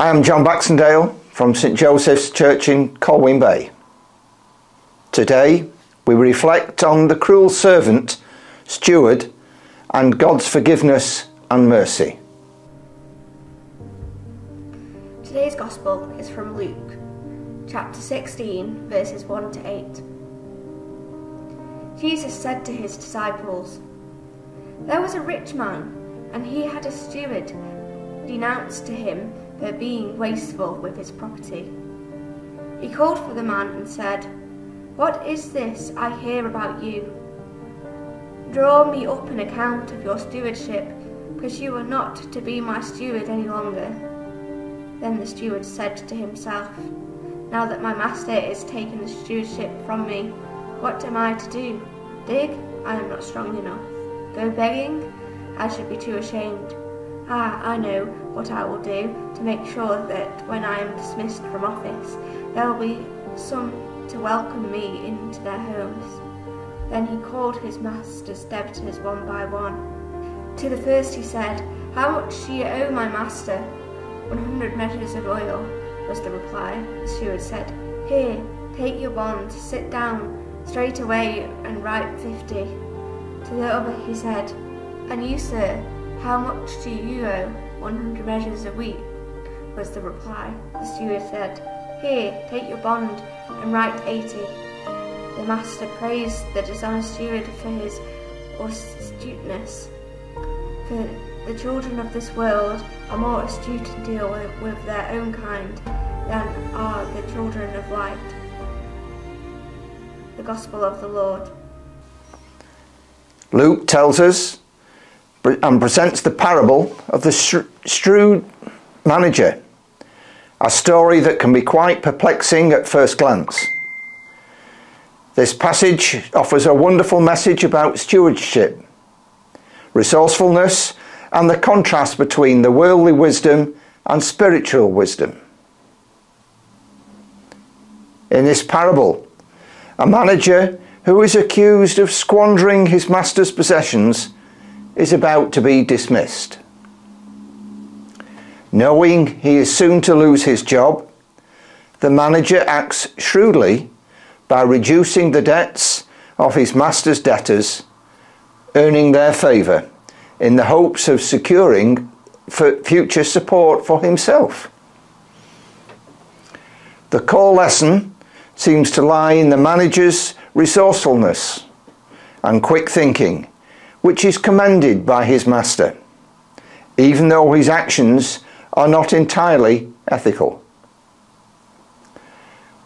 I am John Baxendale from St Joseph's Church in Colwyn Bay. Today we reflect on the cruel servant, steward, and God's forgiveness and mercy. Today's Gospel is from Luke, chapter 16, verses 1 to 8. Jesus said to his disciples, There was a rich man, and he had a steward denounced to him for being wasteful with his property. He called for the man and said, What is this I hear about you? Draw me up an account of your stewardship, because you are not to be my steward any longer. Then the steward said to himself, Now that my master is taking the stewardship from me, what am I to do? Dig? I am not strong enough. Go begging? I should be too ashamed. Ah, I know what I will do to make sure that when I am dismissed from office, there will be some to welcome me into their homes. Then he called his master's debtors one by one. To the first he said, How much do you owe my master? One hundred measures of oil, was the reply. The steward said, Here, take your bond, sit down straight away and write fifty. To the other he said, And you, sir, how much do you owe? One hundred measures a week, was the reply. The steward said, Here, take your bond and write eighty. The master praised the dishonest steward for his astuteness. For the children of this world are more astute to deal with, with their own kind than are the children of light. The Gospel of the Lord. Luke tells us and presents the parable of the shrewd manager, a story that can be quite perplexing at first glance. This passage offers a wonderful message about stewardship, resourcefulness, and the contrast between the worldly wisdom and spiritual wisdom. In this parable, a manager who is accused of squandering his master's possessions is about to be dismissed. Knowing he is soon to lose his job, the manager acts shrewdly by reducing the debts of his master's debtors, earning their favour in the hopes of securing future support for himself. The core lesson seems to lie in the manager's resourcefulness and quick thinking which is commended by his master, even though his actions are not entirely ethical.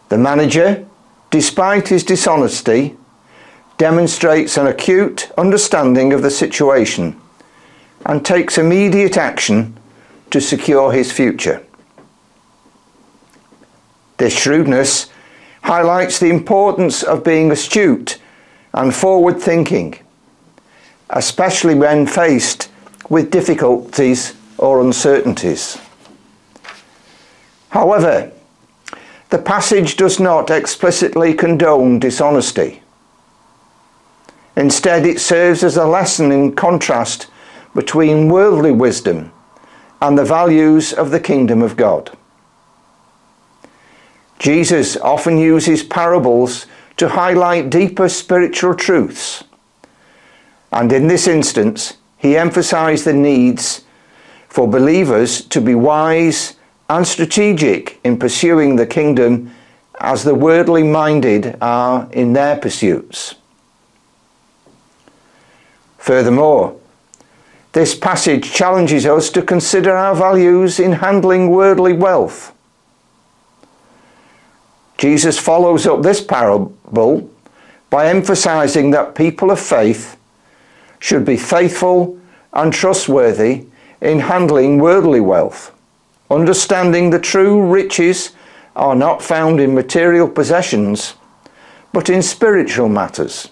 The manager, despite his dishonesty, demonstrates an acute understanding of the situation and takes immediate action to secure his future. This shrewdness highlights the importance of being astute and forward thinking especially when faced with difficulties or uncertainties. However, the passage does not explicitly condone dishonesty. Instead, it serves as a lesson in contrast between worldly wisdom and the values of the kingdom of God. Jesus often uses parables to highlight deeper spiritual truths and in this instance, he emphasized the needs for believers to be wise and strategic in pursuing the kingdom as the worldly minded are in their pursuits. Furthermore, this passage challenges us to consider our values in handling worldly wealth. Jesus follows up this parable by emphasizing that people of faith should be faithful and trustworthy in handling worldly wealth, understanding the true riches are not found in material possessions, but in spiritual matters.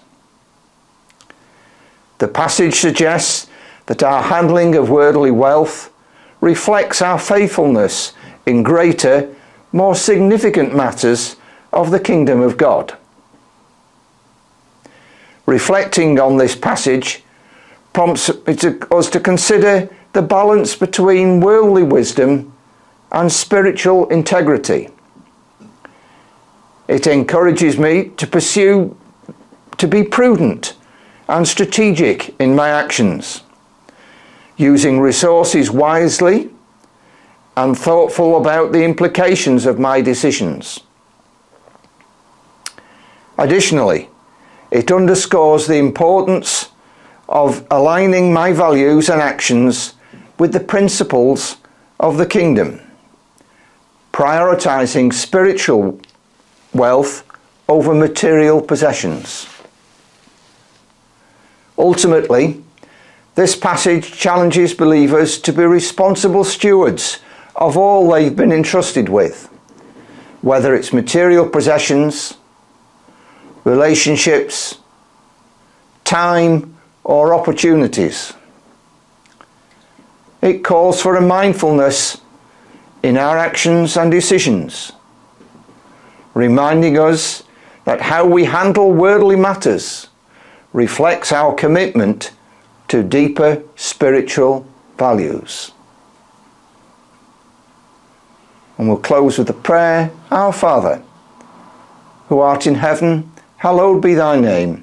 The passage suggests that our handling of worldly wealth reflects our faithfulness in greater, more significant matters of the kingdom of God. Reflecting on this passage, prompts us to consider the balance between worldly wisdom and spiritual integrity. It encourages me to pursue, to be prudent and strategic in my actions, using resources wisely and thoughtful about the implications of my decisions. Additionally, it underscores the importance of aligning my values and actions with the principles of the kingdom, prioritizing spiritual wealth over material possessions. Ultimately, this passage challenges believers to be responsible stewards of all they've been entrusted with, whether it's material possessions, relationships, time, or opportunities. It calls for a mindfulness in our actions and decisions, reminding us that how we handle worldly matters reflects our commitment to deeper spiritual values. And we'll close with a prayer Our Father, who art in heaven, hallowed be thy name.